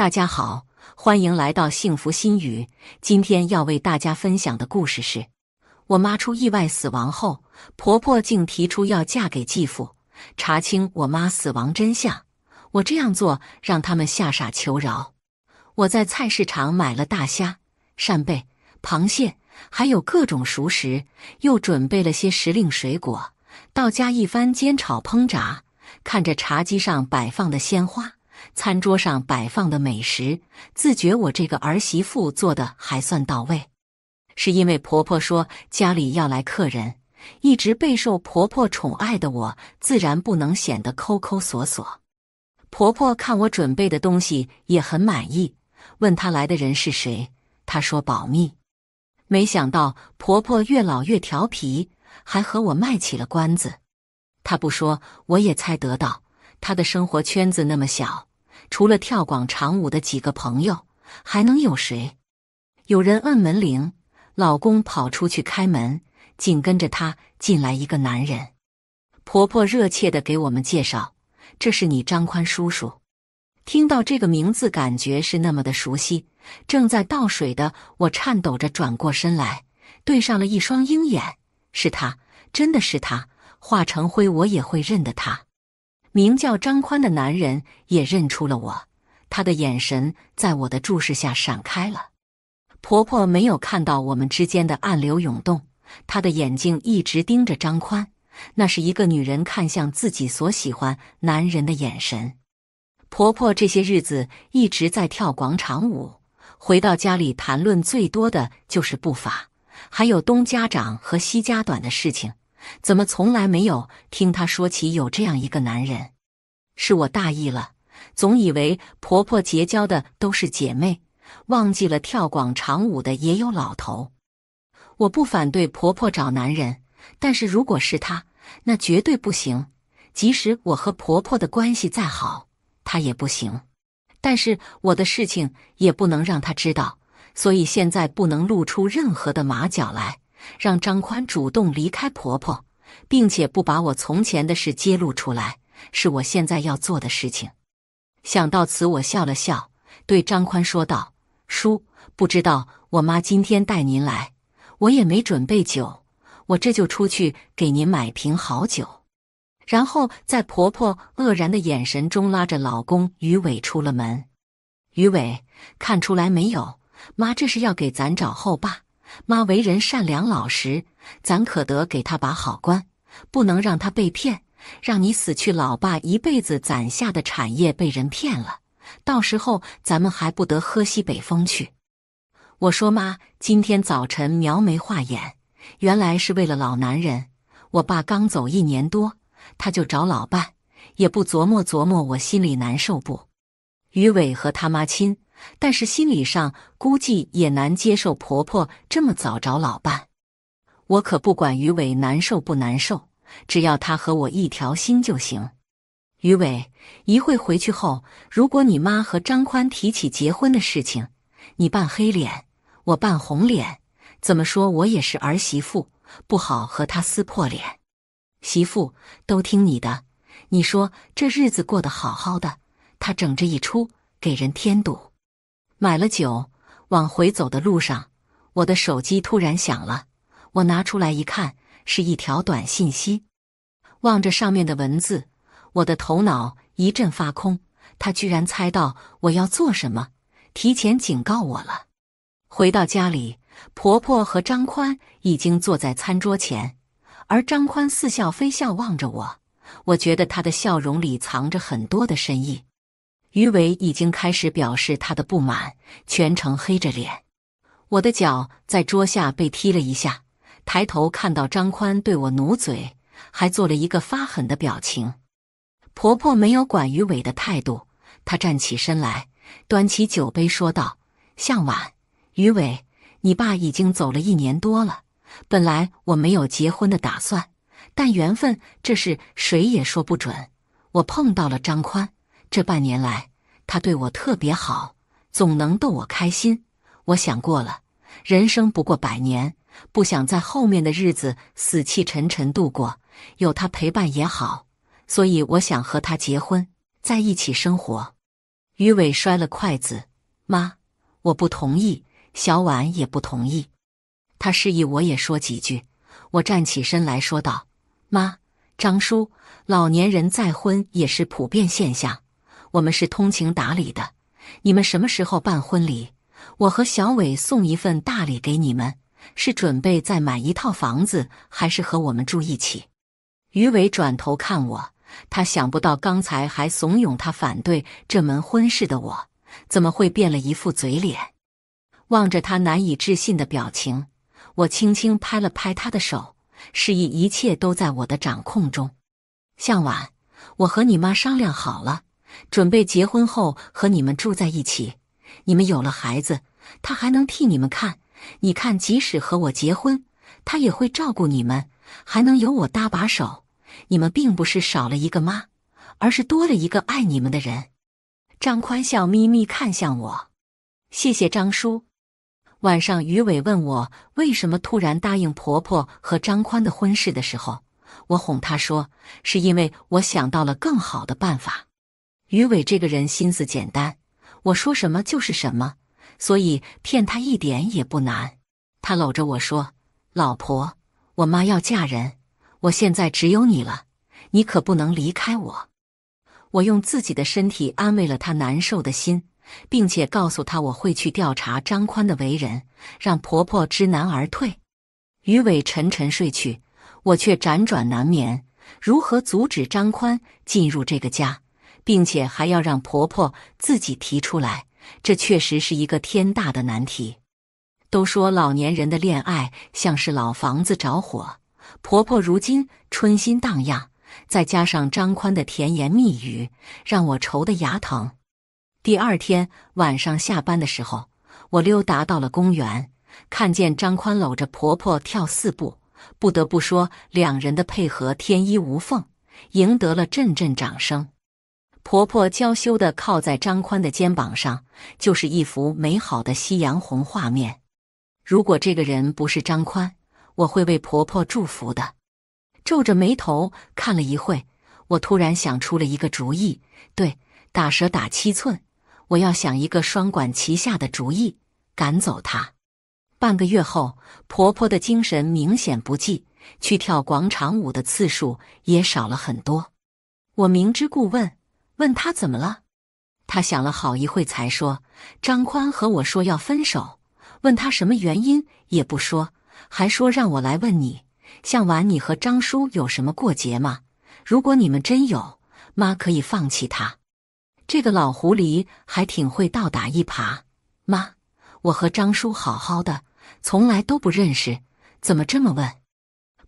大家好，欢迎来到幸福心语。今天要为大家分享的故事是：我妈出意外死亡后，婆婆竟提出要嫁给继父，查清我妈死亡真相。我这样做让他们吓傻求饶。我在菜市场买了大虾、扇贝、螃蟹，还有各种熟食，又准备了些时令水果。到家一番煎炒烹炸，看着茶几上摆放的鲜花。餐桌上摆放的美食，自觉我这个儿媳妇做的还算到位。是因为婆婆说家里要来客人，一直备受婆婆宠爱的我，自然不能显得抠抠索索。婆婆看我准备的东西也很满意，问她来的人是谁，她说保密。没想到婆婆越老越调皮，还和我卖起了关子。她不说，我也猜得到，她的生活圈子那么小。除了跳广场舞的几个朋友，还能有谁？有人摁门铃，老公跑出去开门，紧跟着他进来一个男人。婆婆热切的给我们介绍：“这是你张宽叔叔。”听到这个名字，感觉是那么的熟悉。正在倒水的我颤抖着转过身来，对上了一双鹰眼，是他，真的是他，化成灰我也会认得他。名叫张宽的男人也认出了我，他的眼神在我的注视下闪开了。婆婆没有看到我们之间的暗流涌动，她的眼睛一直盯着张宽，那是一个女人看向自己所喜欢男人的眼神。婆婆这些日子一直在跳广场舞，回到家里谈论最多的就是步伐，还有东家长和西家短的事情。怎么从来没有听她说起有这样一个男人？是我大意了，总以为婆婆结交的都是姐妹，忘记了跳广场舞的也有老头。我不反对婆婆找男人，但是如果是他，那绝对不行。即使我和婆婆的关系再好，他也不行。但是我的事情也不能让她知道，所以现在不能露出任何的马脚来。让张宽主动离开婆婆，并且不把我从前的事揭露出来，是我现在要做的事情。想到此，我笑了笑，对张宽说道：“叔，不知道我妈今天带您来，我也没准备酒，我这就出去给您买瓶好酒。”然后在婆婆愕然的眼神中，拉着老公于伟出了门。于伟看出来没有？妈这是要给咱找后爸。妈为人善良老实，咱可得给她把好关，不能让她被骗，让你死去老爸一辈子攒下的产业被人骗了，到时候咱们还不得喝西北风去？我说妈，今天早晨描眉画眼，原来是为了老男人。我爸刚走一年多，他就找老伴，也不琢磨琢磨我心里难受不？于伟和他妈亲。但是心理上估计也难接受婆婆这么早找老伴，我可不管于伟难受不难受，只要他和我一条心就行。于伟，一会回去后，如果你妈和张宽提起结婚的事情，你扮黑脸，我扮红脸，怎么说我也是儿媳妇，不好和他撕破脸。媳妇都听你的，你说这日子过得好好的，他整这一出，给人添堵。买了酒，往回走的路上，我的手机突然响了。我拿出来一看，是一条短信息。望着上面的文字，我的头脑一阵发空。他居然猜到我要做什么，提前警告我了。回到家里，婆婆和张宽已经坐在餐桌前，而张宽似笑非笑望着我。我觉得他的笑容里藏着很多的深意。于伟已经开始表示他的不满，全程黑着脸。我的脚在桌下被踢了一下，抬头看到张宽对我努嘴，还做了一个发狠的表情。婆婆没有管于伟的态度，她站起身来，端起酒杯说道：“向晚，于伟，你爸已经走了一年多了。本来我没有结婚的打算，但缘分这事谁也说不准。我碰到了张宽。”这半年来，他对我特别好，总能逗我开心。我想过了，人生不过百年，不想在后面的日子死气沉沉度过，有他陪伴也好。所以我想和他结婚，在一起生活。于伟摔了筷子，妈，我不同意。小婉也不同意，他示意我也说几句。我站起身来说道：“妈，张叔，老年人再婚也是普遍现象，我们是通情达理的。你们什么时候办婚礼？我和小伟送一份大礼给你们，是准备再买一套房子，还是和我们住一起？”于伟转头看我，他想不到刚才还怂恿他反对这门婚事的我，怎么会变了一副嘴脸？望着他难以置信的表情。我轻轻拍了拍他的手，示意一切都在我的掌控中。向晚，我和你妈商量好了，准备结婚后和你们住在一起。你们有了孩子，他还能替你们看。你看，即使和我结婚，他也会照顾你们，还能有我搭把手。你们并不是少了一个妈，而是多了一个爱你们的人。张宽笑眯眯看向我，谢谢张叔。晚上，于伟问我为什么突然答应婆婆和张宽的婚事的时候，我哄他说是因为我想到了更好的办法。于伟这个人心思简单，我说什么就是什么，所以骗他一点也不难。他搂着我说：“老婆，我妈要嫁人，我现在只有你了，你可不能离开我。”我用自己的身体安慰了他难受的心。并且告诉他我会去调查张宽的为人，让婆婆知难而退。于伟沉沉睡去，我却辗转难眠。如何阻止张宽进入这个家，并且还要让婆婆自己提出来？这确实是一个天大的难题。都说老年人的恋爱像是老房子着火，婆婆如今春心荡漾，再加上张宽的甜言蜜语，让我愁得牙疼。第二天晚上下班的时候，我溜达到了公园，看见张宽搂着婆婆跳四步，不得不说两人的配合天衣无缝，赢得了阵阵掌声。婆婆娇羞的靠在张宽的肩膀上，就是一幅美好的夕阳红画面。如果这个人不是张宽，我会为婆婆祝福的。皱着眉头看了一会，我突然想出了一个主意：对，打蛇打七寸。我要想一个双管齐下的主意，赶走他。半个月后，婆婆的精神明显不济，去跳广场舞的次数也少了很多。我明知故问，问他怎么了。他想了好一会，才说：“张宽和我说要分手，问他什么原因也不说，还说让我来问你，向晚你和张叔有什么过节吗？如果你们真有，妈可以放弃他。”这个老狐狸还挺会倒打一耙。妈，我和张叔好好的，从来都不认识，怎么这么问？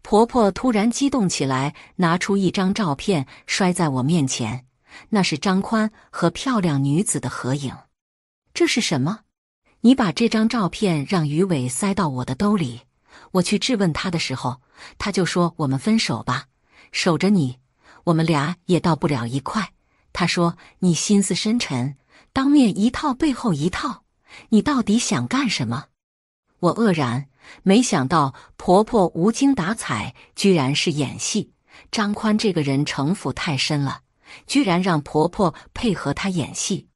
婆婆突然激动起来，拿出一张照片摔在我面前，那是张宽和漂亮女子的合影。这是什么？你把这张照片让于伟塞到我的兜里，我去质问他的时候，他就说我们分手吧，守着你，我们俩也到不了一块。他说：“你心思深沉，当面一套，背后一套，你到底想干什么？”我愕然，没想到婆婆无精打采，居然是演戏。张宽这个人城府太深了，居然让婆婆配合他演戏。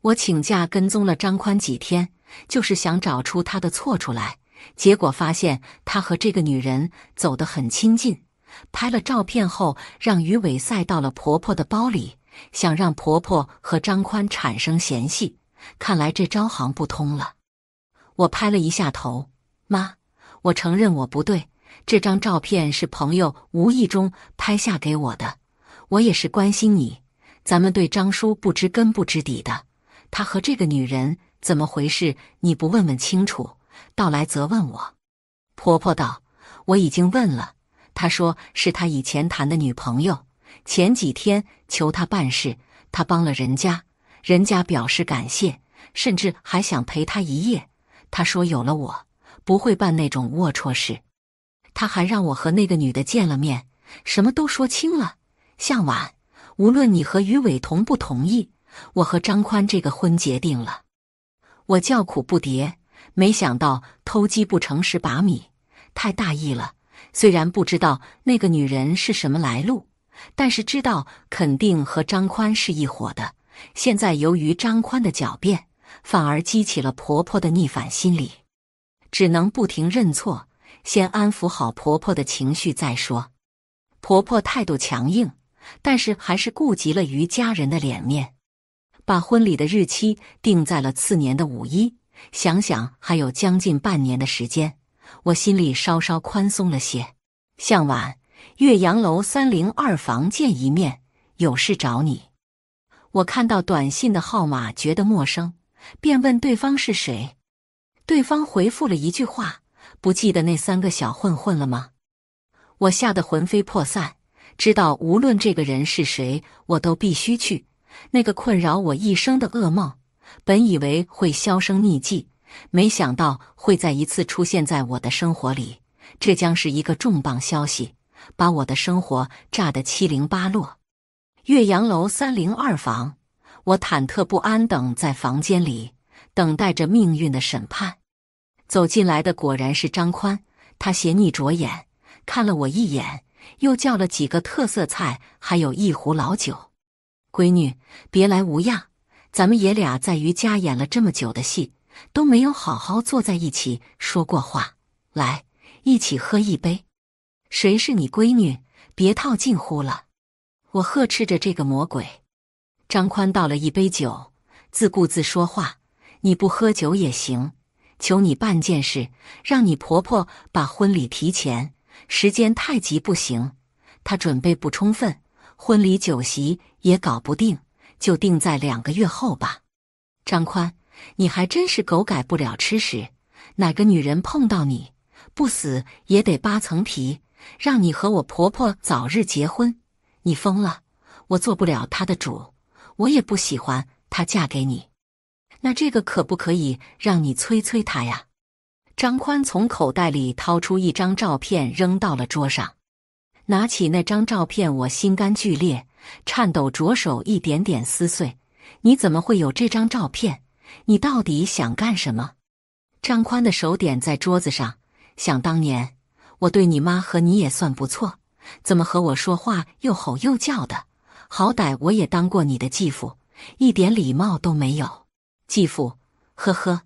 我请假跟踪了张宽几天，就是想找出他的错出来。结果发现他和这个女人走得很亲近，拍了照片后，让鱼尾塞到了婆婆的包里。想让婆婆和张宽产生嫌隙，看来这招行不通了。我拍了一下头，妈，我承认我不对。这张照片是朋友无意中拍下给我的，我也是关心你。咱们对张叔不知根不知底的，他和这个女人怎么回事？你不问问清楚，倒来责问我。婆婆道：“我已经问了，他说是他以前谈的女朋友。”前几天求他办事，他帮了人家，人家表示感谢，甚至还想陪他一夜。他说有了我，不会办那种龌龊事。他还让我和那个女的见了面，什么都说清了。向晚，无论你和于伟同不同意，我和张宽这个婚结定了。我叫苦不迭，没想到偷鸡不成蚀把米，太大意了。虽然不知道那个女人是什么来路。但是知道肯定和张宽是一伙的，现在由于张宽的狡辩，反而激起了婆婆的逆反心理，只能不停认错，先安抚好婆婆的情绪再说。婆婆态度强硬，但是还是顾及了于家人的脸面，把婚礼的日期定在了次年的五一。想想还有将近半年的时间，我心里稍稍宽松了些。向晚，岳阳楼三零二房见一面，有事找你。我看到短信的号码觉得陌生，便问对方是谁。对方回复了一句话：“不记得那三个小混混了吗？”我吓得魂飞魄散，知道无论这个人是谁，我都必须去。那个困扰我一生的噩梦，本以为会销声匿迹，没想到会再一次出现在我的生活里。这将是一个重磅消息，把我的生活炸得七零八落。岳阳楼三零二房，我忐忑不安，等在房间里，等待着命运的审判。走进来的果然是张宽，他斜睨着眼。看了我一眼，又叫了几个特色菜，还有一壶老酒。闺女，别来无恙。咱们爷俩在于家演了这么久的戏，都没有好好坐在一起说过话。来，一起喝一杯。谁是你闺女？别套近乎了。我呵斥着这个魔鬼。张宽倒了一杯酒，自顾自说话：“你不喝酒也行，求你办件事，让你婆婆把婚礼提前。”时间太急不行，他准备不充分，婚礼酒席也搞不定，就定在两个月后吧。张宽，你还真是狗改不了吃屎，哪个女人碰到你不死也得扒层皮，让你和我婆婆早日结婚？你疯了！我做不了她的主，我也不喜欢她嫁给你。那这个可不可以让你催催她呀？张宽从口袋里掏出一张照片，扔到了桌上。拿起那张照片，我心肝剧烈，颤抖着手一点点撕碎。你怎么会有这张照片？你到底想干什么？张宽的手点在桌子上。想当年，我对你妈和你也算不错，怎么和我说话又吼又叫的？好歹我也当过你的继父，一点礼貌都没有。继父，呵呵，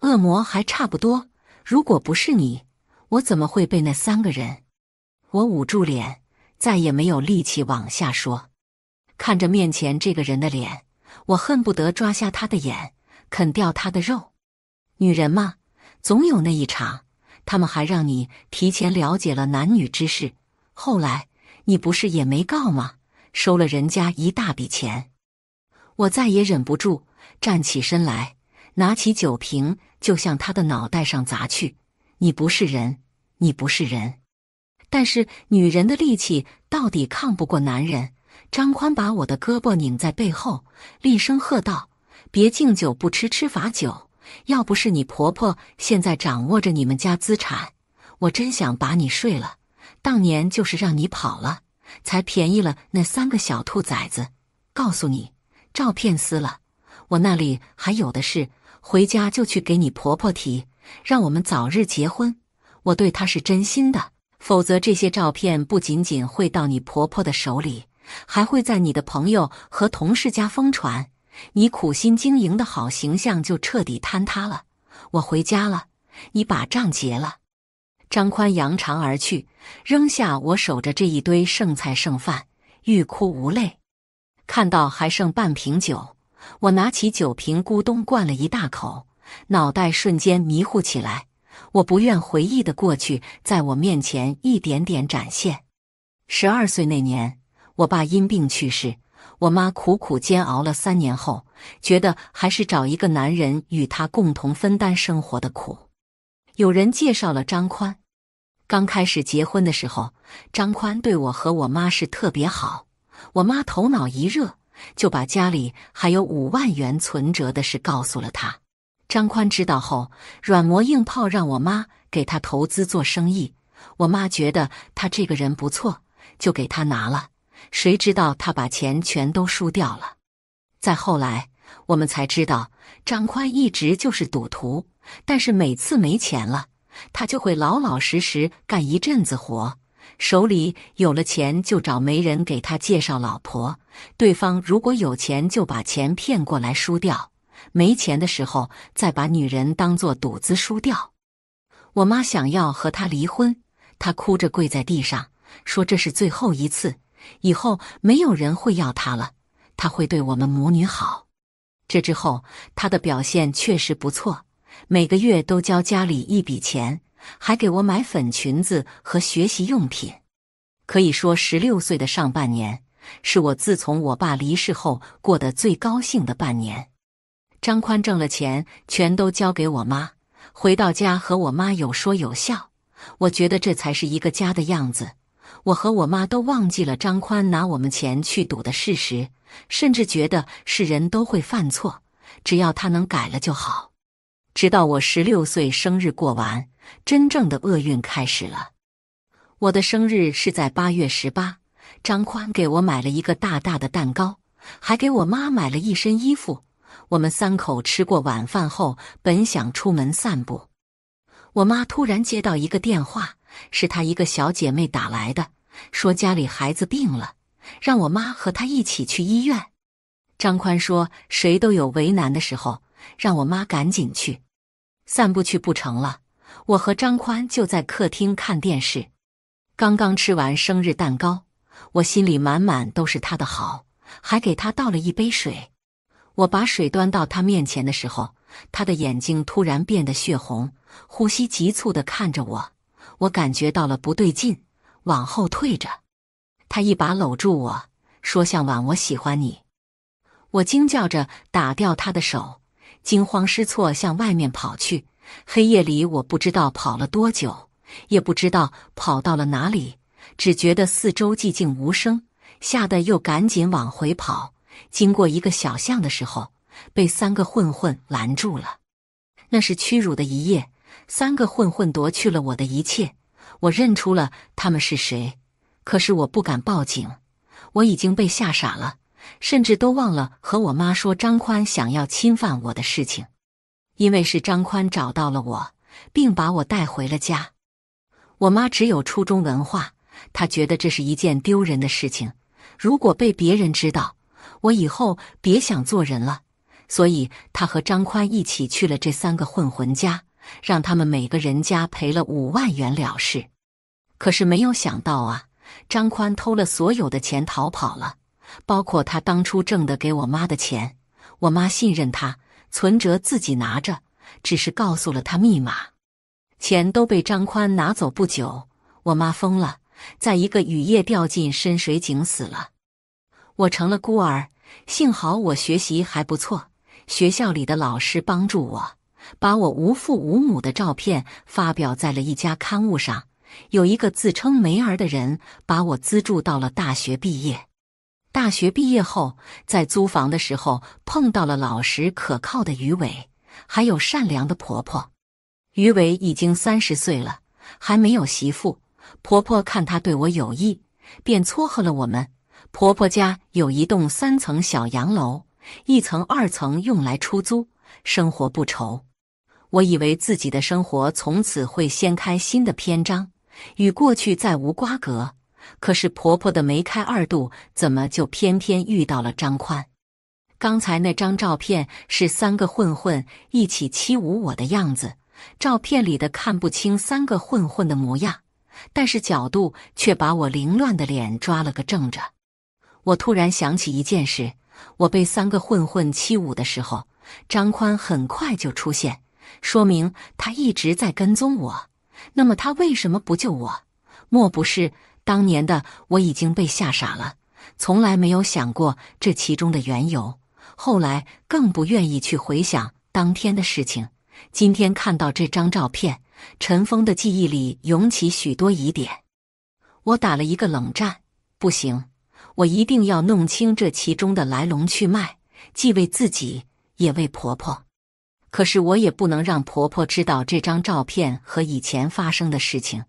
恶魔还差不多。如果不是你，我怎么会被那三个人？我捂住脸，再也没有力气往下说。看着面前这个人的脸，我恨不得抓瞎他的眼，啃掉他的肉。女人嘛，总有那一场。他们还让你提前了解了男女之事，后来你不是也没告吗？收了人家一大笔钱。我再也忍不住，站起身来，拿起酒瓶。就向他的脑袋上砸去！你不是人，你不是人！但是女人的力气到底抗不过男人。张宽把我的胳膊拧在背后，厉声喝道：“别敬酒不吃吃罚酒！要不是你婆婆现在掌握着你们家资产，我真想把你睡了。当年就是让你跑了，才便宜了那三个小兔崽子。告诉你，照片撕了，我那里还有的是。”回家就去给你婆婆提，让我们早日结婚。我对她是真心的，否则这些照片不仅仅会到你婆婆的手里，还会在你的朋友和同事家疯传，你苦心经营的好形象就彻底坍塌了。我回家了，你把账结了。张宽扬长而去，扔下我守着这一堆剩菜剩饭，欲哭无泪。看到还剩半瓶酒。我拿起酒瓶，咕咚灌了一大口，脑袋瞬间迷糊起来。我不愿回忆的过去在我面前一点点展现。十二岁那年，我爸因病去世，我妈苦苦煎熬了三年后，觉得还是找一个男人与他共同分担生活的苦。有人介绍了张宽。刚开始结婚的时候，张宽对我和我妈是特别好。我妈头脑一热。就把家里还有五万元存折的事告诉了他。张宽知道后，软磨硬泡让我妈给他投资做生意。我妈觉得他这个人不错，就给他拿了。谁知道他把钱全都输掉了。再后来，我们才知道张宽一直就是赌徒，但是每次没钱了，他就会老老实实干一阵子活，手里有了钱就找媒人给他介绍老婆，对方如果有钱就把钱骗过来输掉，没钱的时候再把女人当做赌资输掉。我妈想要和他离婚，他哭着跪在地上说：“这是最后一次，以后没有人会要他了，他会对我们母女好。”这之后，他的表现确实不错，每个月都交家里一笔钱。还给我买粉裙子和学习用品，可以说十六岁的上半年是我自从我爸离世后过得最高兴的半年。张宽挣了钱，全都交给我妈，回到家和我妈有说有笑。我觉得这才是一个家的样子。我和我妈都忘记了张宽拿我们钱去赌的事实，甚至觉得是人都会犯错，只要他能改了就好。直到我十六岁生日过完。真正的厄运开始了。我的生日是在八月十八，张宽给我买了一个大大的蛋糕，还给我妈买了一身衣服。我们三口吃过晚饭后，本想出门散步，我妈突然接到一个电话，是她一个小姐妹打来的，说家里孩子病了，让我妈和她一起去医院。张宽说：“谁都有为难的时候，让我妈赶紧去，散步去不成了。”我和张宽就在客厅看电视，刚刚吃完生日蛋糕，我心里满满都是他的好，还给他倒了一杯水。我把水端到他面前的时候，他的眼睛突然变得血红，呼吸急促的看着我。我感觉到了不对劲，往后退着。他一把搂住我说：“向晚，我喜欢你。”我惊叫着打掉他的手，惊慌失措向外面跑去。黑夜里，我不知道跑了多久，也不知道跑到了哪里，只觉得四周寂静无声，吓得又赶紧往回跑。经过一个小巷的时候，被三个混混拦住了。那是屈辱的一夜，三个混混夺去了我的一切。我认出了他们是谁，可是我不敢报警，我已经被吓傻了，甚至都忘了和我妈说张宽想要侵犯我的事情。因为是张宽找到了我，并把我带回了家。我妈只有初中文化，他觉得这是一件丢人的事情。如果被别人知道，我以后别想做人了。所以他和张宽一起去了这三个混混家，让他们每个人家赔了五万元了事。可是没有想到啊，张宽偷了所有的钱逃跑了，包括他当初挣的给我妈的钱。我妈信任他。存折自己拿着，只是告诉了他密码。钱都被张宽拿走不久，我妈疯了，在一个雨夜掉进深水井死了。我成了孤儿，幸好我学习还不错，学校里的老师帮助我，把我无父无母的照片发表在了一家刊物上。有一个自称梅儿的人把我资助到了大学毕业。大学毕业后，在租房的时候碰到了老实可靠的于伟，还有善良的婆婆。于伟已经三十岁了，还没有媳妇。婆婆看她对我有意，便撮合了我们。婆婆家有一栋三层小洋楼，一层、二层用来出租，生活不愁。我以为自己的生活从此会掀开新的篇章，与过去再无瓜葛。可是婆婆的梅开二度，怎么就偏偏遇到了张宽？刚才那张照片是三个混混一起欺侮我的样子，照片里的看不清三个混混的模样，但是角度却把我凌乱的脸抓了个正着。我突然想起一件事：我被三个混混欺侮的时候，张宽很快就出现，说明他一直在跟踪我。那么他为什么不救我？莫不是？当年的我已经被吓傻了，从来没有想过这其中的缘由。后来更不愿意去回想当天的事情。今天看到这张照片，尘封的记忆里涌起许多疑点。我打了一个冷战，不行，我一定要弄清这其中的来龙去脉，既为自己，也为婆婆。可是我也不能让婆婆知道这张照片和以前发生的事情。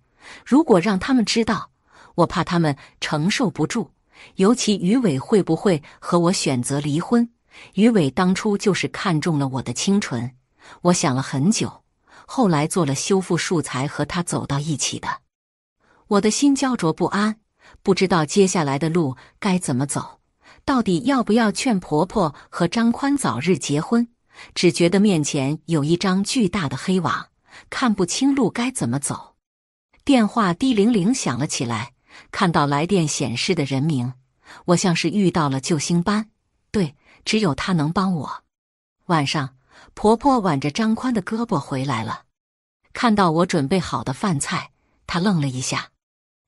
如果让他们知道，我怕他们承受不住，尤其于伟会不会和我选择离婚？于伟当初就是看中了我的清纯，我想了很久，后来做了修复术才和他走到一起的。我的心焦灼不安，不知道接下来的路该怎么走。到底要不要劝婆婆和张宽早日结婚？只觉得面前有一张巨大的黑网，看不清路该怎么走。电话滴铃铃响了起来，看到来电显示的人名，我像是遇到了救星般。对，只有他能帮我。晚上，婆婆挽着张宽的胳膊回来了，看到我准备好的饭菜，她愣了一下：“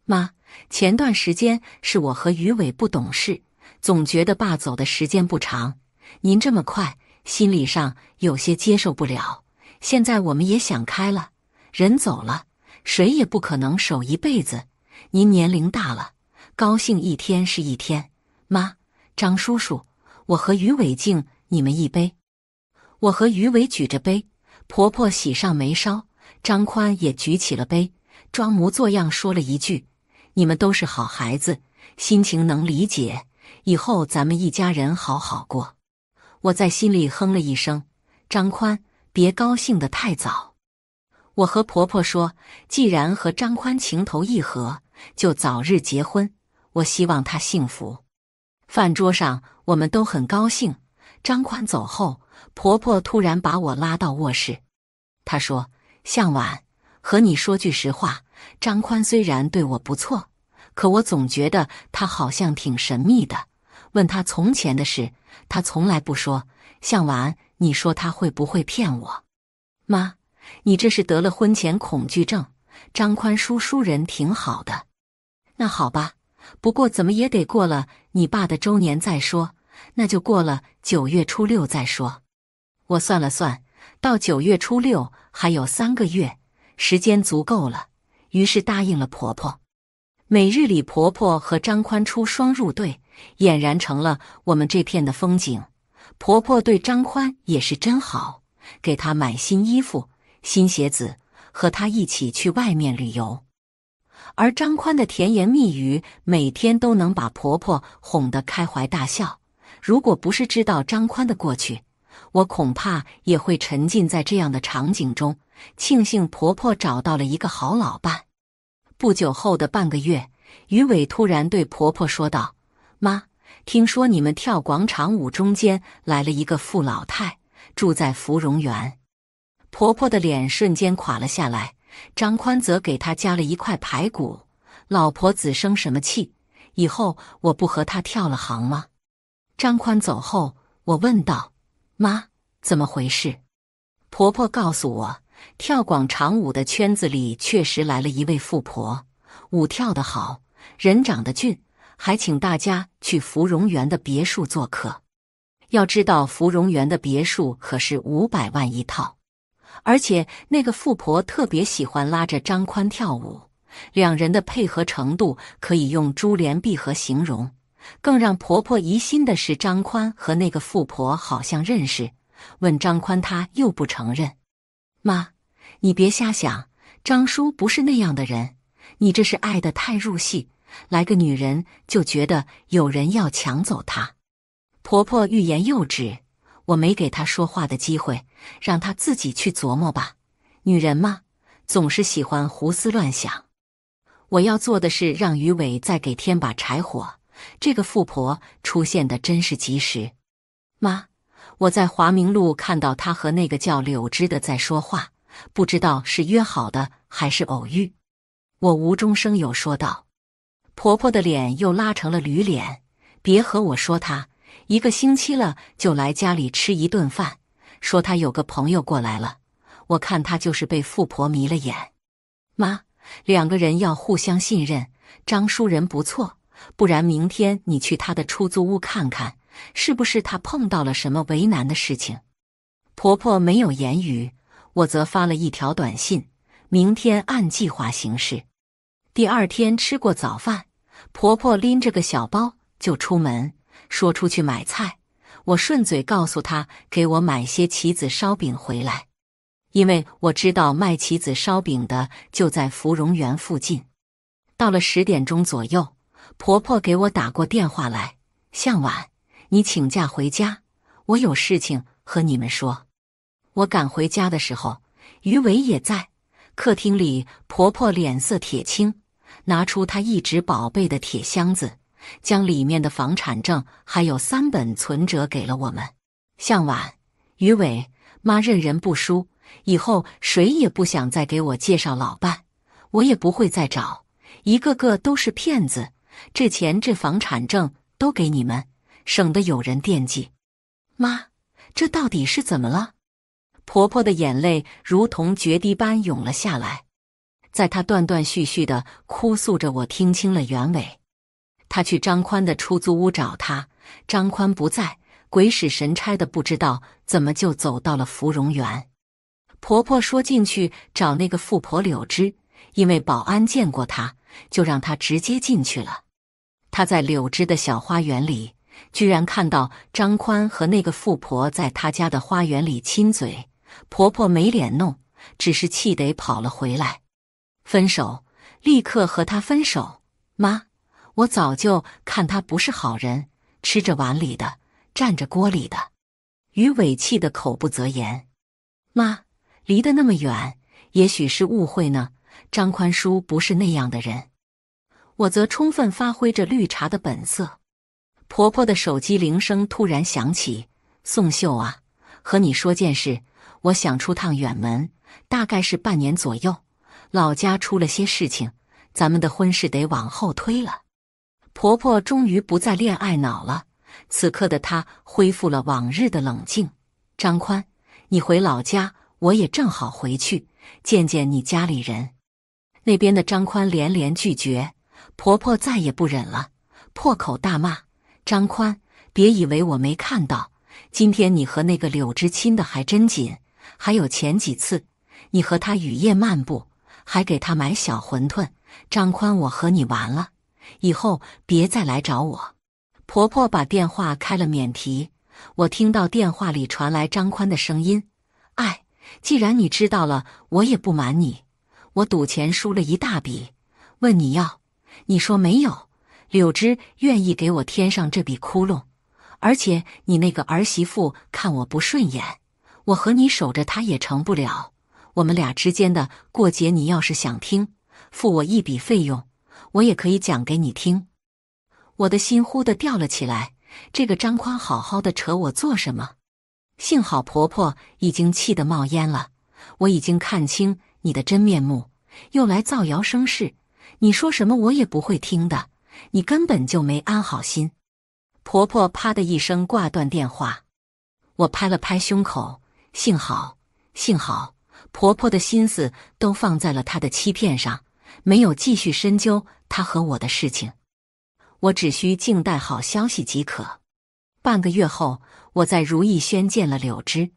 妈，前段时间是我和于伟不懂事。”总觉得爸走的时间不长，您这么快，心理上有些接受不了。现在我们也想开了，人走了，谁也不可能守一辈子。您年龄大了，高兴一天是一天。妈，张叔叔，我和于伟敬你们一杯。我和于伟举着杯，婆婆喜上眉梢，张宽也举起了杯，装模作样说了一句：“你们都是好孩子，心情能理解。”以后咱们一家人好好过，我在心里哼了一声。张宽，别高兴得太早。我和婆婆说，既然和张宽情投意合，就早日结婚。我希望他幸福。饭桌上，我们都很高兴。张宽走后，婆婆突然把我拉到卧室，她说：“向晚，和你说句实话，张宽虽然对我不错。”可我总觉得他好像挺神秘的。问他从前的事，他从来不说。向晚，你说他会不会骗我？妈，你这是得了婚前恐惧症。张宽叔叔人挺好的。那好吧，不过怎么也得过了你爸的周年再说。那就过了九月初六再说。我算了算，到九月初六还有三个月，时间足够了。于是答应了婆婆。每日里，婆婆和张宽出双入对，俨然成了我们这片的风景。婆婆对张宽也是真好，给他买新衣服、新鞋子，和他一起去外面旅游。而张宽的甜言蜜语，每天都能把婆婆哄得开怀大笑。如果不是知道张宽的过去，我恐怕也会沉浸在这样的场景中。庆幸婆婆找到了一个好老伴。不久后的半个月，于伟突然对婆婆说道：“妈，听说你们跳广场舞中间来了一个富老太，住在芙蓉园。”婆婆的脸瞬间垮了下来。张宽则给她加了一块排骨。老婆子生什么气？以后我不和她跳了行吗？张宽走后，我问道：“妈，怎么回事？”婆婆告诉我。跳广场舞的圈子里确实来了一位富婆，舞跳得好，人长得俊，还请大家去芙蓉园的别墅做客。要知道，芙蓉园的别墅可是五百万一套，而且那个富婆特别喜欢拉着张宽跳舞，两人的配合程度可以用珠联璧合形容。更让婆婆疑心的是，张宽和那个富婆好像认识，问张宽，他又不承认。妈。你别瞎想，张叔不是那样的人。你这是爱的太入戏，来个女人就觉得有人要抢走她。婆婆欲言又止，我没给她说话的机会，让她自己去琢磨吧。女人嘛，总是喜欢胡思乱想。我要做的是让于伟再给添把柴火。这个富婆出现的真是及时。妈，我在华明路看到她和那个叫柳枝的在说话。不知道是约好的还是偶遇，我无中生有说道。婆婆的脸又拉成了驴脸，别和我说她一个星期了就来家里吃一顿饭，说她有个朋友过来了。我看她就是被富婆迷了眼。妈，两个人要互相信任。张叔人不错，不然明天你去他的出租屋看看，是不是他碰到了什么为难的事情？婆婆没有言语。我则发了一条短信：“明天按计划行事。”第二天吃过早饭，婆婆拎着个小包就出门，说出去买菜。我顺嘴告诉她，给我买些棋子烧饼回来，因为我知道卖棋子烧饼的就在芙蓉园附近。到了十点钟左右，婆婆给我打过电话来：“向晚，你请假回家，我有事情和你们说。”我赶回家的时候，于伟也在客厅里。婆婆脸色铁青，拿出她一直宝贝的铁箱子，将里面的房产证还有三本存折给了我们。向晚、于伟妈认人不淑，以后谁也不想再给我介绍老伴，我也不会再找，一个个都是骗子。这钱、这房产证都给你们，省得有人惦记。妈，这到底是怎么了？婆婆的眼泪如同决堤般涌了下来。在她断断续续的哭诉着，我听清了原委。她去张宽的出租屋找他，张宽不在，鬼使神差的不知道怎么就走到了芙蓉园。婆婆说进去找那个富婆柳枝，因为保安见过她，就让她直接进去了。她在柳枝的小花园里，居然看到张宽和那个富婆在他家的花园里亲嘴。婆婆没脸弄，只是气得跑了回来。分手，立刻和他分手。妈，我早就看他不是好人，吃着碗里的，占着锅里的。于伟气得口不择言。妈，离得那么远，也许是误会呢。张宽叔不是那样的人。我则充分发挥着绿茶的本色。婆婆的手机铃声突然响起：“宋秀啊，和你说件事，我想出趟远门，大概是半年左右。”老家出了些事情，咱们的婚事得往后推了。婆婆终于不再恋爱脑了，此刻的她恢复了往日的冷静。张宽，你回老家，我也正好回去见见你家里人。那边的张宽连连拒绝，婆婆再也不忍了，破口大骂：“张宽，别以为我没看到，今天你和那个柳枝亲的还真紧，还有前几次，你和他雨夜漫步。”还给他买小馄饨，张宽，我和你完了，以后别再来找我。婆婆把电话开了免提，我听到电话里传来张宽的声音：“哎，既然你知道了，我也不瞒你，我赌钱输了一大笔，问你要，你说没有。柳枝愿意给我添上这笔窟窿，而且你那个儿媳妇看我不顺眼，我和你守着她也成不了。”我们俩之间的过节，你要是想听，付我一笔费用，我也可以讲给你听。我的心忽的吊了起来。这个张宽好好的扯我做什么？幸好婆婆已经气得冒烟了。我已经看清你的真面目，又来造谣生事。你说什么我也不会听的。你根本就没安好心。婆婆啪的一声挂断电话。我拍了拍胸口，幸好，幸好。婆婆的心思都放在了她的欺骗上，没有继续深究她和我的事情。我只需静待好消息即可。半个月后，我在如意轩见了柳枝。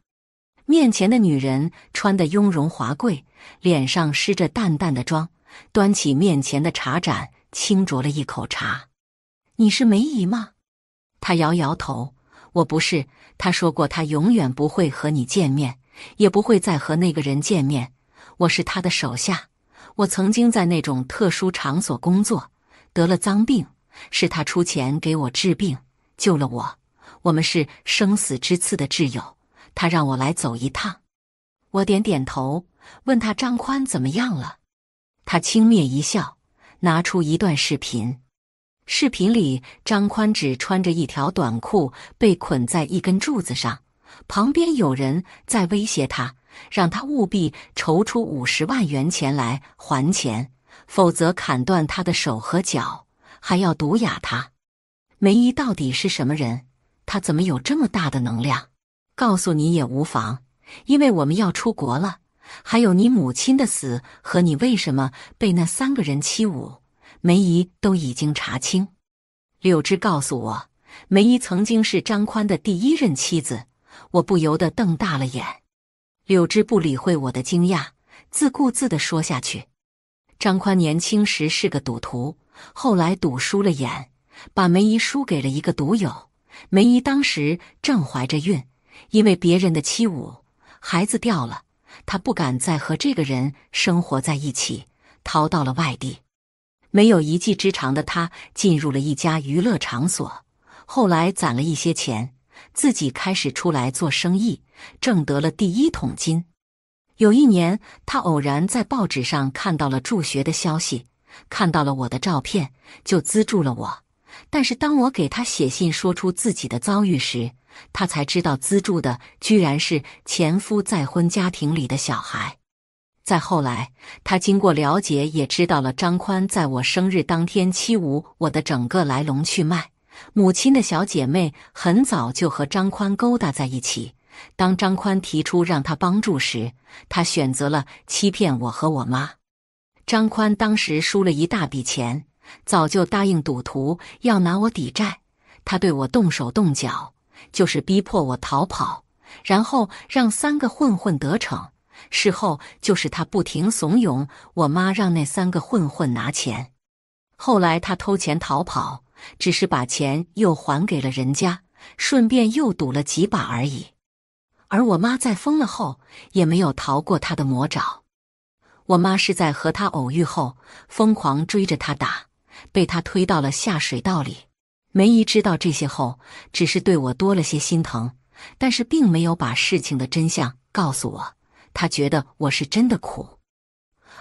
面前的女人穿得雍容华贵，脸上施着淡淡的妆，端起面前的茶盏，轻啄了一口茶。你是梅姨吗？她摇摇头，我不是。她说过，她永远不会和你见面。也不会再和那个人见面。我是他的手下，我曾经在那种特殊场所工作，得了脏病，是他出钱给我治病，救了我。我们是生死之次的挚友，他让我来走一趟。我点点头，问他张宽怎么样了。他轻蔑一笑，拿出一段视频。视频里，张宽只穿着一条短裤，被捆在一根柱子上。旁边有人在威胁他，让他务必筹出五十万元钱来还钱，否则砍断他的手和脚，还要毒哑他。梅姨到底是什么人？他怎么有这么大的能量？告诉你也无妨，因为我们要出国了。还有你母亲的死和你为什么被那三个人欺侮，梅姨都已经查清。柳枝告诉我，梅姨曾经是张宽的第一任妻子。我不由得瞪大了眼，柳枝不理会我的惊讶，自顾自地说下去：“张宽年轻时是个赌徒，后来赌输了眼，把梅姨输给了一个赌友。梅姨当时正怀着孕，因为别人的欺侮，孩子掉了，他不敢再和这个人生活在一起，逃到了外地。没有一技之长的他，进入了一家娱乐场所，后来攒了一些钱。”自己开始出来做生意，挣得了第一桶金。有一年，他偶然在报纸上看到了助学的消息，看到了我的照片，就资助了我。但是当我给他写信说出自己的遭遇时，他才知道资助的居然是前夫再婚家庭里的小孩。再后来，他经过了解，也知道了张宽在我生日当天欺侮我的整个来龙去脉。母亲的小姐妹很早就和张宽勾搭在一起。当张宽提出让他帮助时，他选择了欺骗我和我妈。张宽当时输了一大笔钱，早就答应赌徒要拿我抵债。他对我动手动脚，就是逼迫我逃跑，然后让三个混混得逞。事后就是他不停怂恿我妈让那三个混混拿钱。后来他偷钱逃跑，只是把钱又还给了人家，顺便又赌了几把而已。而我妈在疯了后也没有逃过他的魔爪。我妈是在和他偶遇后疯狂追着他打，被他推到了下水道里。梅姨知道这些后，只是对我多了些心疼，但是并没有把事情的真相告诉我。她觉得我是真的苦，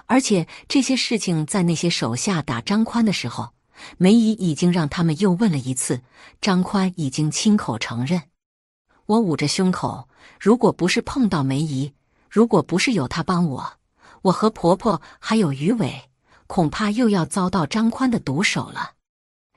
而且这些事情在那些手下打张宽的时候，梅姨已经让他们又问了一次，张宽已经亲口承认。我捂着胸口。如果不是碰到梅姨，如果不是有她帮我，我和婆婆还有于伟，恐怕又要遭到张宽的毒手了。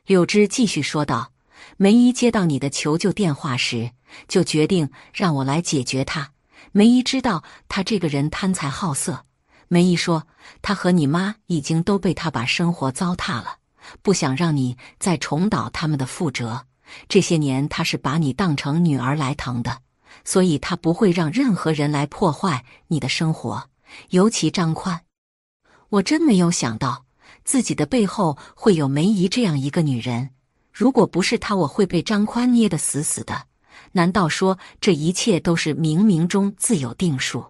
柳枝继续说道：“梅姨接到你的求救电话时，就决定让我来解决他。梅姨知道他这个人贪财好色。梅姨说，他和你妈已经都被他把生活糟蹋了，不想让你再重蹈他们的覆辙。这些年，他是把你当成女儿来疼的。”所以他不会让任何人来破坏你的生活，尤其张宽。我真没有想到自己的背后会有梅姨这样一个女人。如果不是她，我会被张宽捏得死死的。难道说这一切都是冥冥中自有定数？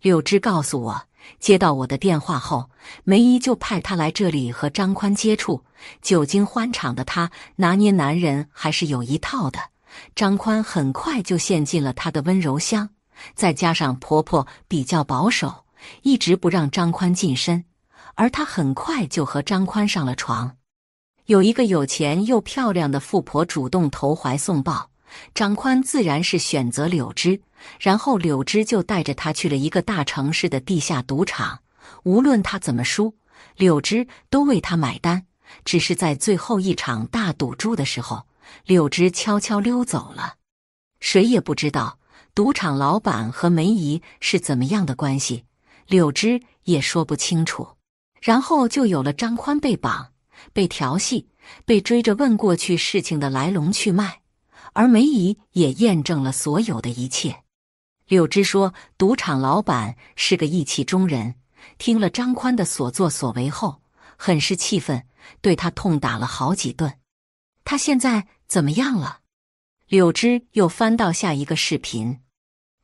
柳枝告诉我，接到我的电话后，梅姨就派他来这里和张宽接触。久经欢场的他，拿捏男人还是有一套的。张宽很快就陷进了她的温柔乡，再加上婆婆比较保守，一直不让张宽近身，而她很快就和张宽上了床。有一个有钱又漂亮的富婆主动投怀送抱，张宽自然是选择柳枝，然后柳枝就带着他去了一个大城市的地下赌场，无论他怎么输，柳枝都为他买单。只是在最后一场大赌注的时候。柳枝悄悄溜走了，谁也不知道赌场老板和梅姨是怎么样的关系，柳枝也说不清楚。然后就有了张宽被绑、被调戏、被追着问过去事情的来龙去脉，而梅姨也验证了所有的一切。柳枝说，赌场老板是个义气中人，听了张宽的所作所为后，很是气愤，对他痛打了好几顿。他现在。怎么样了？柳枝又翻到下一个视频，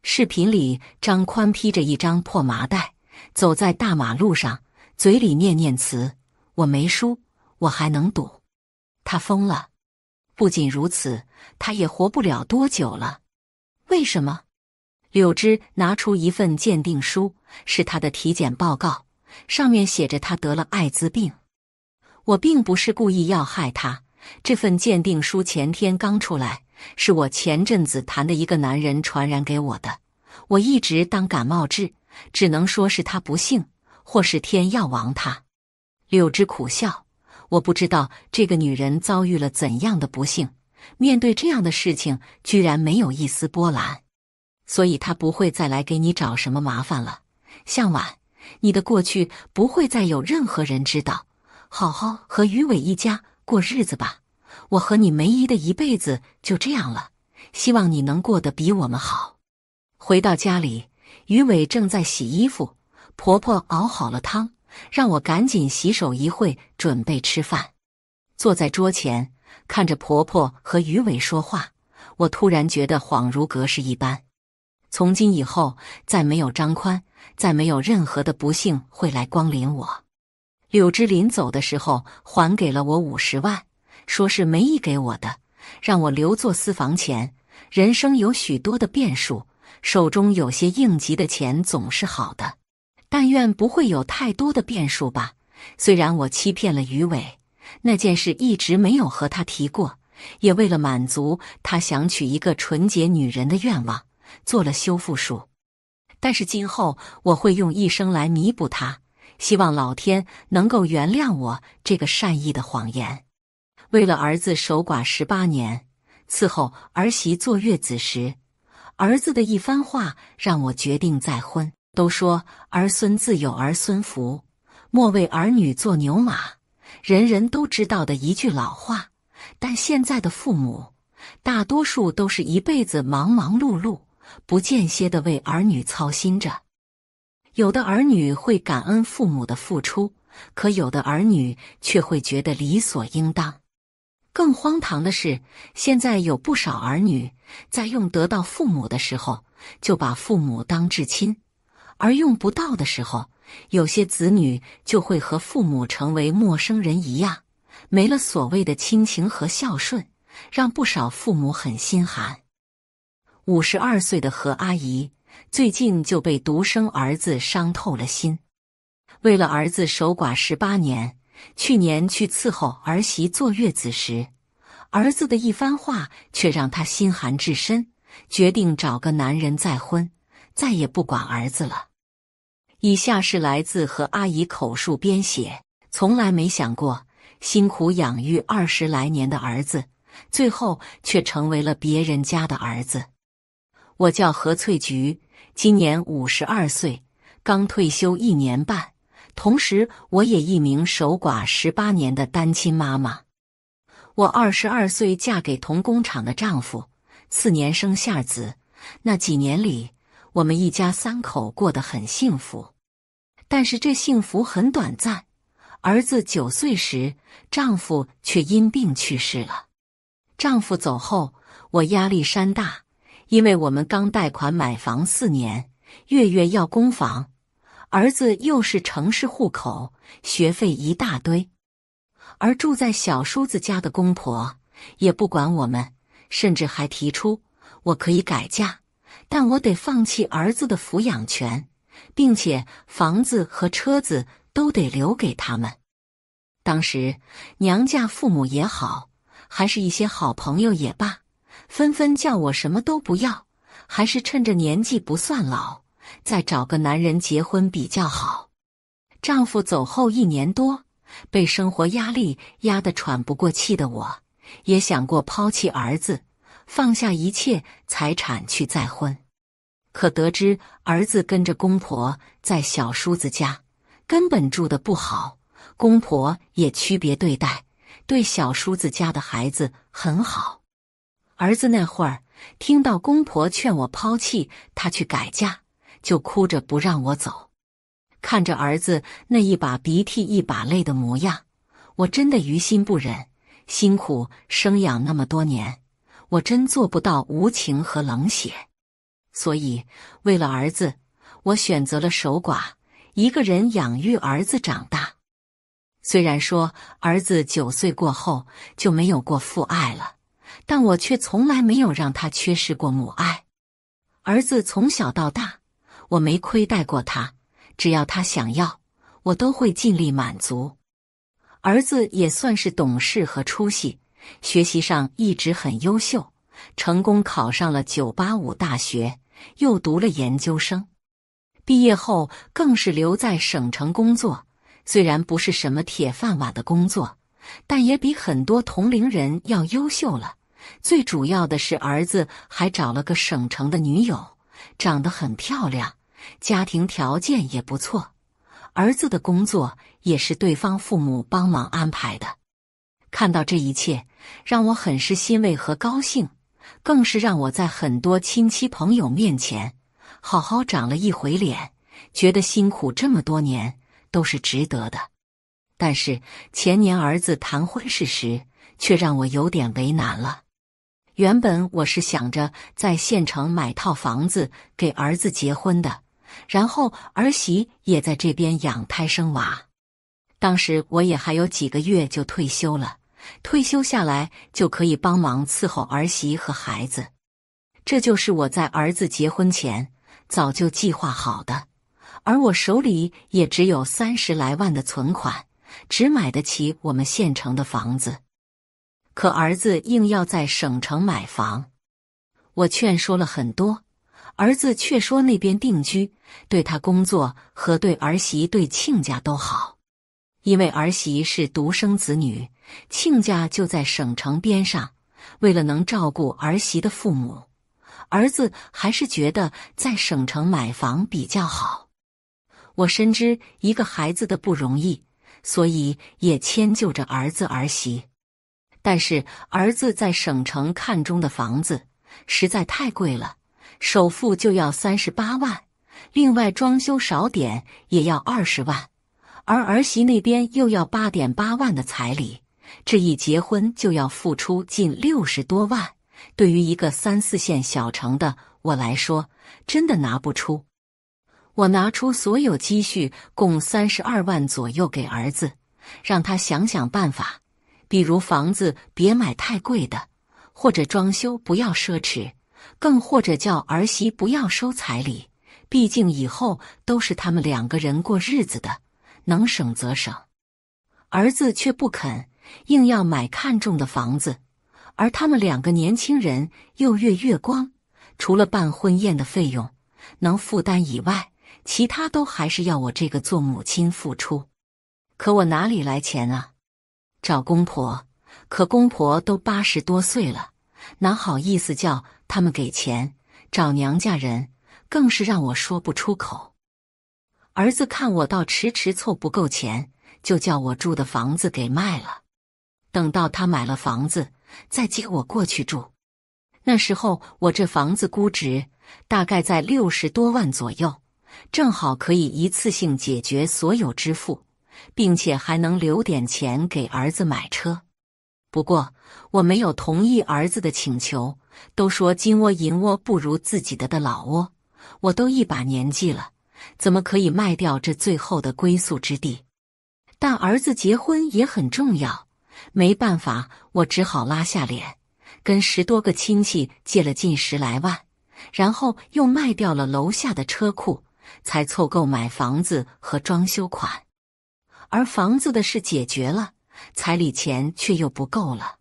视频里张宽披着一张破麻袋，走在大马路上，嘴里念念词：“我没输，我还能赌。”他疯了。不仅如此，他也活不了多久了。为什么？柳枝拿出一份鉴定书，是他的体检报告，上面写着他得了艾滋病。我并不是故意要害他。这份鉴定书前天刚出来，是我前阵子谈的一个男人传染给我的。我一直当感冒治，只能说是他不幸，或是天要亡他。柳枝苦笑，我不知道这个女人遭遇了怎样的不幸，面对这样的事情居然没有一丝波澜，所以她不会再来给你找什么麻烦了。向晚，你的过去不会再有任何人知道，好好和于伟一家。过日子吧，我和你梅姨的一辈子就这样了。希望你能过得比我们好。回到家里，于伟正在洗衣服，婆婆熬好了汤，让我赶紧洗手一会，准备吃饭。坐在桌前，看着婆婆和于伟说话，我突然觉得恍如隔世一般。从今以后，再没有张宽，再没有任何的不幸会来光临我。柳枝临走的时候还给了我五十万，说是梅姨给我的，让我留作私房钱。人生有许多的变数，手中有些应急的钱总是好的，但愿不会有太多的变数吧。虽然我欺骗了于伟，那件事一直没有和他提过，也为了满足他想娶一个纯洁女人的愿望，做了修复术。但是今后我会用一生来弥补他，希望老天能够原谅我这个善意的谎言。为了儿子守寡十八年，伺候儿媳坐月子时，儿子的一番话让我决定再婚。都说儿孙自有儿孙福，莫为儿女做牛马，人人都知道的一句老话。但现在的父母，大多数都是一辈子忙忙碌碌，不间歇的为儿女操心着。有的儿女会感恩父母的付出，可有的儿女却会觉得理所应当。更荒唐的是，现在有不少儿女在用得到父母的时候，就把父母当至亲。而用不到的时候，有些子女就会和父母成为陌生人一样，没了所谓的亲情和孝顺，让不少父母很心寒。五十二岁的何阿姨最近就被独生儿子伤透了心，为了儿子守寡十八年，去年去伺候儿媳坐月子时，儿子的一番话却让她心寒至深，决定找个男人再婚。再也不管儿子了。以下是来自和阿姨口述编写。从来没想过，辛苦养育二十来年的儿子，最后却成为了别人家的儿子。我叫何翠菊，今年五十二岁，刚退休一年半，同时我也一名守寡十八年的单亲妈妈。我二十二岁嫁给同工厂的丈夫，次年生下子。那几年里。我们一家三口过得很幸福，但是这幸福很短暂。儿子九岁时，丈夫却因病去世了。丈夫走后，我压力山大，因为我们刚贷款买房四年，月月要供房，儿子又是城市户口，学费一大堆，而住在小叔子家的公婆也不管我们，甚至还提出我可以改嫁。但我得放弃儿子的抚养权，并且房子和车子都得留给他们。当时娘家父母也好，还是一些好朋友也罢，纷纷叫我什么都不要，还是趁着年纪不算老，再找个男人结婚比较好。丈夫走后一年多，被生活压力压得喘不过气的我，也想过抛弃儿子。放下一切财产去再婚，可得知儿子跟着公婆在小叔子家，根本住的不好，公婆也区别对待，对小叔子家的孩子很好。儿子那会儿听到公婆劝我抛弃他去改嫁，就哭着不让我走。看着儿子那一把鼻涕一把泪的模样，我真的于心不忍。辛苦生养那么多年。我真做不到无情和冷血，所以为了儿子，我选择了守寡，一个人养育儿子长大。虽然说儿子九岁过后就没有过父爱了，但我却从来没有让他缺失过母爱。儿子从小到大，我没亏待过他，只要他想要，我都会尽力满足。儿子也算是懂事和出息。学习上一直很优秀，成功考上了九八五大学，又读了研究生。毕业后更是留在省城工作，虽然不是什么铁饭碗的工作，但也比很多同龄人要优秀了。最主要的是，儿子还找了个省城的女友，长得很漂亮，家庭条件也不错。儿子的工作也是对方父母帮忙安排的。看到这一切，让我很是欣慰和高兴，更是让我在很多亲戚朋友面前好好长了一回脸，觉得辛苦这么多年都是值得的。但是前年儿子谈婚事时，却让我有点为难了。原本我是想着在县城买套房子给儿子结婚的，然后儿媳也在这边养胎生娃。当时我也还有几个月就退休了。退休下来就可以帮忙伺候儿媳和孩子，这就是我在儿子结婚前早就计划好的。而我手里也只有三十来万的存款，只买得起我们县城的房子。可儿子硬要在省城买房，我劝说了很多，儿子却说那边定居对他工作和对儿媳对亲家都好，因为儿媳是独生子女，亲家就在省城边上，为了能照顾儿媳的父母，儿子还是觉得在省城买房比较好。我深知一个孩子的不容易，所以也迁就着儿子儿媳。但是儿子在省城看中的房子实在太贵了，首付就要三十八万，另外装修少点也要二十万，而儿媳那边又要八点八万的彩礼，这一结婚就要付出近六十多万。对于一个三四线小城的我来说，真的拿不出。我拿出所有积蓄，共三十二万左右给儿子，让他想想办法，比如房子别买太贵的，或者装修不要奢侈，更或者叫儿媳不要收彩礼，毕竟以后都是他们两个人过日子的，能省则省。儿子却不肯，硬要买看中的房子，而他们两个年轻人又月月光，除了办婚宴的费用能负担以外。其他都还是要我这个做母亲付出，可我哪里来钱啊？找公婆，可公婆都八十多岁了，哪好意思叫他们给钱？找娘家人更是让我说不出口。儿子看我倒迟迟凑不够钱，就叫我住的房子给卖了，等到他买了房子再接我过去住。那时候我这房子估值大概在六十多万左右。正好可以一次性解决所有支付，并且还能留点钱给儿子买车。不过我没有同意儿子的请求，都说金窝银窝不如自己的的老窝。我都一把年纪了，怎么可以卖掉这最后的归宿之地？但儿子结婚也很重要，没办法，我只好拉下脸，跟十多个亲戚借了近十来万，然后又卖掉了楼下的车库。才凑够买房子和装修款，而房子的事解决了，彩礼钱却又不够了。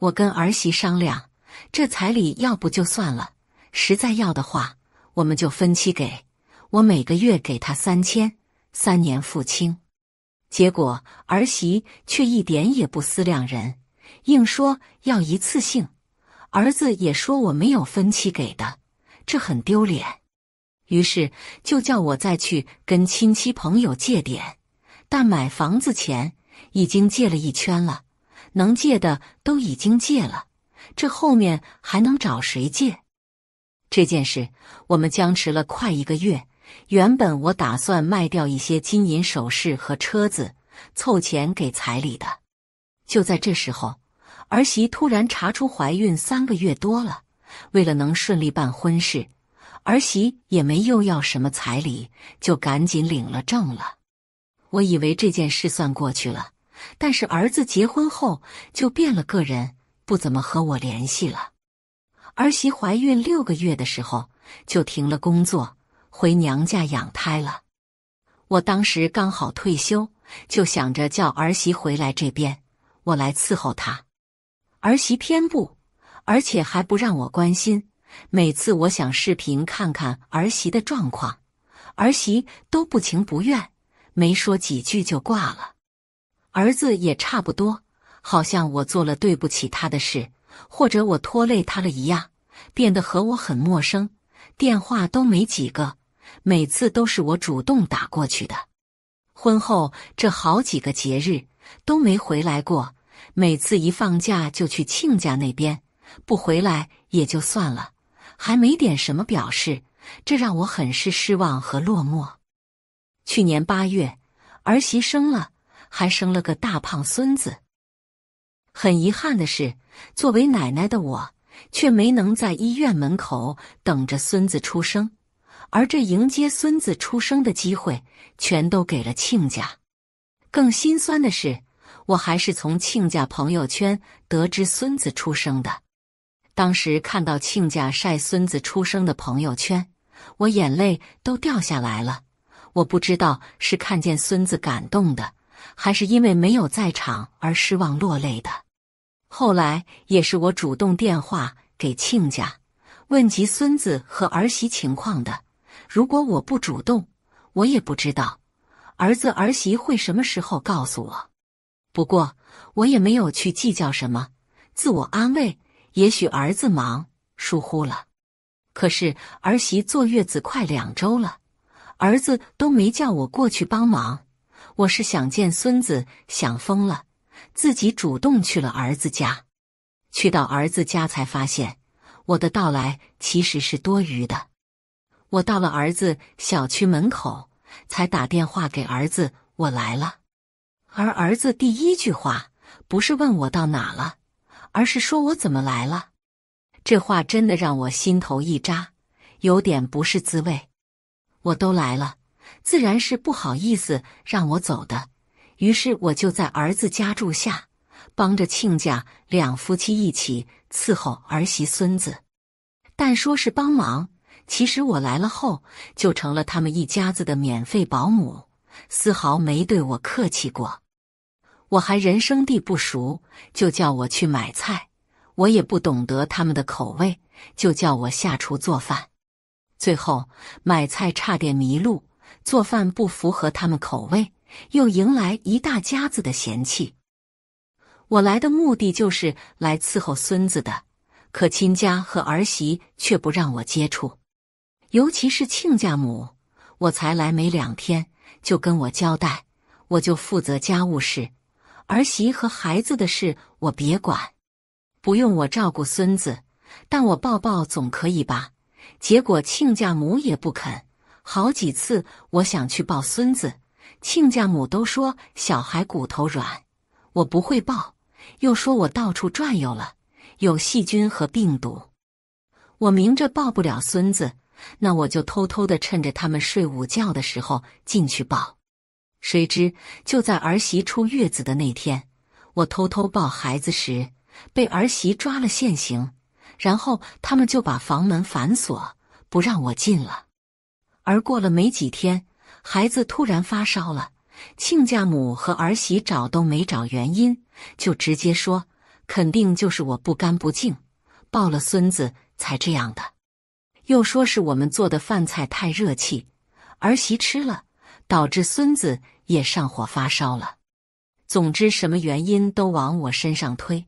我跟儿媳商量，这彩礼要不就算了，实在要的话，我们就分期给，我每个月给他三千，三年付清。结果儿媳却一点也不思量人，硬说要一次性。儿子也说我没有分期给的，这很丢脸。于是就叫我再去跟亲戚朋友借点，但买房子钱已经借了一圈了，能借的都已经借了，这后面还能找谁借？这件事我们僵持了快一个月。原本我打算卖掉一些金银首饰和车子，凑钱给彩礼的。就在这时候，儿媳突然查出怀孕三个月多了，为了能顺利办婚事。儿媳也没又要什么彩礼，就赶紧领了证了。我以为这件事算过去了，但是儿子结婚后就变了个人，不怎么和我联系了。儿媳怀孕六个月的时候就停了工作，回娘家养胎了。我当时刚好退休，就想着叫儿媳回来这边，我来伺候她。儿媳偏不，而且还不让我关心。每次我想视频看看儿媳的状况，儿媳都不情不愿，没说几句就挂了。儿子也差不多，好像我做了对不起他的事，或者我拖累他了一样，变得和我很陌生，电话都没几个，每次都是我主动打过去的。婚后这好几个节日都没回来过，每次一放假就去亲家那边，不回来也就算了。还没点什么表示，这让我很是失望和落寞。去年八月，儿媳生了，还生了个大胖孙子。很遗憾的是，作为奶奶的我，却没能在医院门口等着孙子出生，而这迎接孙子出生的机会，全都给了亲家。更心酸的是，我还是从亲家朋友圈得知孙子出生的。当时看到亲家晒孙子出生的朋友圈，我眼泪都掉下来了。我不知道是看见孙子感动的，还是因为没有在场而失望落泪的。后来也是我主动电话给亲家，问及孙子和儿媳情况的。如果我不主动，我也不知道儿子儿媳会什么时候告诉我。不过我也没有去计较什么，自我安慰：也许儿子忙疏忽了。可是儿媳坐月子快两周了，儿子都没叫我过去帮忙。我是想见孙子，想疯了。自己主动去了儿子家，去到儿子家才发现，我的到来其实是多余的。我到了儿子小区门口，才打电话给儿子我来了。而儿子第一句话不是问我到哪了，而是说我怎么来了。这话真的让我心头一扎，有点不是滋味。我都来了，自然是不好意思让我走的。于是我就在儿子家住下，帮着亲家两夫妻一起伺候儿媳孙子。但说是帮忙，其实我来了后就成了他们一家子的免费保姆，丝毫没对我客气过。我还人生地不熟，就叫我去买菜，我也不懂得他们的口味，就叫我下厨做饭。最后买菜差点迷路，做饭不符合他们口味。又迎来一大家子的嫌弃。我来的目的就是来伺候孙子的，可亲家和儿媳却不让我接触，尤其是亲家母。我才来没两天，就跟我交代，我就负责家务事，儿媳和孩子的事我别管，不用我照顾孙子，但我抱抱总可以吧？结果亲家母也不肯，好几次我想去抱孙子。亲家母都说小孩骨头软，我不会抱，又说我到处转悠了，有细菌和病毒。我明着抱不了孙子，那我就偷偷的趁着他们睡午觉的时候进去抱。谁知就在儿媳出月子的那天，我偷偷抱孩子时，被儿媳抓了现行，然后他们就把房门反锁，不让我进了。而过了没几天。孩子突然发烧了，亲家母和儿媳找都没找原因，就直接说肯定就是我不干不净，抱了孙子才这样的。又说是我们做的饭菜太热气，儿媳吃了，导致孙子也上火发烧了。总之什么原因都往我身上推。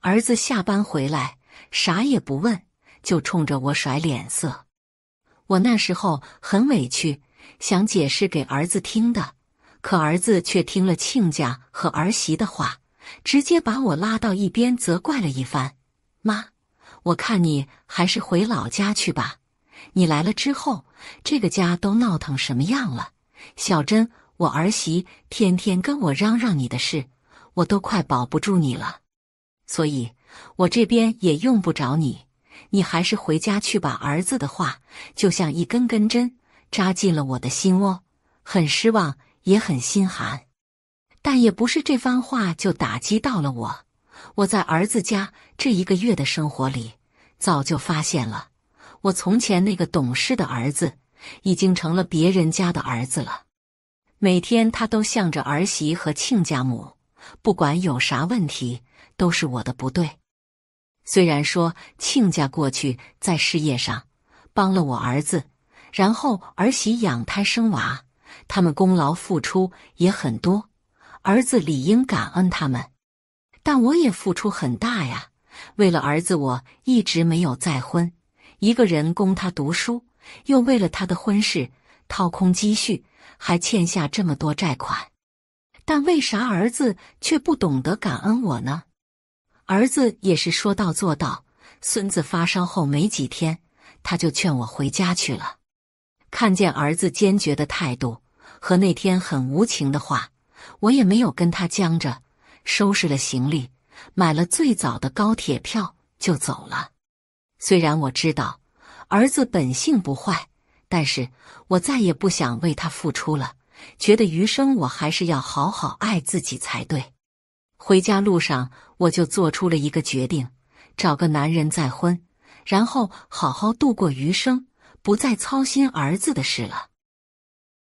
儿子下班回来啥也不问，就冲着我甩脸色。我那时候很委屈。想解释给儿子听的，可儿子却听了亲家和儿媳的话，直接把我拉到一边责怪了一番。妈，我看你还是回老家去吧。你来了之后，这个家都闹腾什么样了？小珍，我儿媳天天跟我嚷嚷你的事，我都快保不住你了。所以，我这边也用不着你，你还是回家去吧。儿子的话就像一根根针。扎进了我的心窝，很失望，也很心寒，但也不是这番话就打击到了我。我在儿子家这一个月的生活里，早就发现了，我从前那个懂事的儿子，已经成了别人家的儿子了。每天他都向着儿媳和亲家母，不管有啥问题，都是我的不对。虽然说亲家过去在事业上帮了我儿子。然后儿媳养胎生娃，他们功劳付出也很多，儿子理应感恩他们。但我也付出很大呀，为了儿子，我一直没有再婚，一个人供他读书，又为了他的婚事掏空积蓄，还欠下这么多债款。但为啥儿子却不懂得感恩我呢？儿子也是说到做到，孙子发烧后没几天，他就劝我回家去了。看见儿子坚决的态度和那天很无情的话，我也没有跟他僵着，收拾了行李，买了最早的高铁票就走了。虽然我知道儿子本性不坏，但是我再也不想为他付出了，觉得余生我还是要好好爱自己才对。回家路上，我就做出了一个决定：找个男人再婚，然后好好度过余生。不再操心儿子的事了。